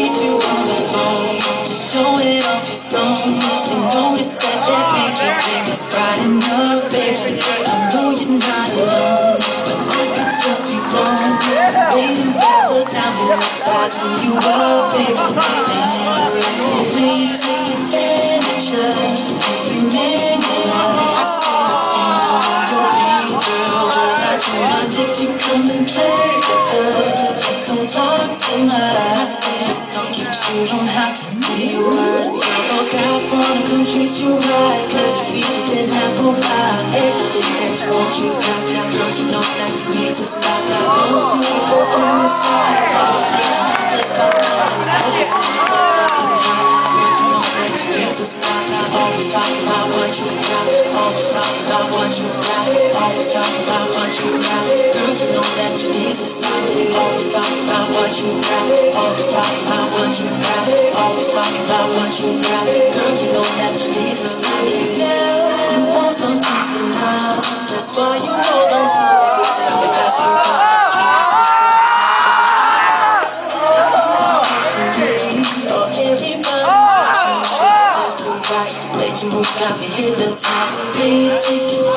we you on the phone to show it off to stones and notice that that pinky ring is bright enough, baby. I know you're not alone, but I could just be wrong. Waiting hours down the sides when you are, baby. And let me wait, take advantage of every minute. I see, I see, now I'm your I don't mind if you come and play don't talk too much. I see you're so cute, you don't have to say words. Tell those guys wanna come treat you right, cause it's sweeter than apple pie. Everything that you want, you got. Now, girl, you know that you need to stop. Those beautiful things inside. Always thinking just about nothing. Always thinking Girl, you know you. Always talking about what you got. Always talking about what you got. Always talking about what you got. You know that you need to stop. Always talking about what you got. Always talking about what you got. Always talking about what you got. Girl, you know that you need to stop. You want some peace and love. That's why you hold on to everything because you got. Everybody should left to right. Way you move got me hypnotized. Take it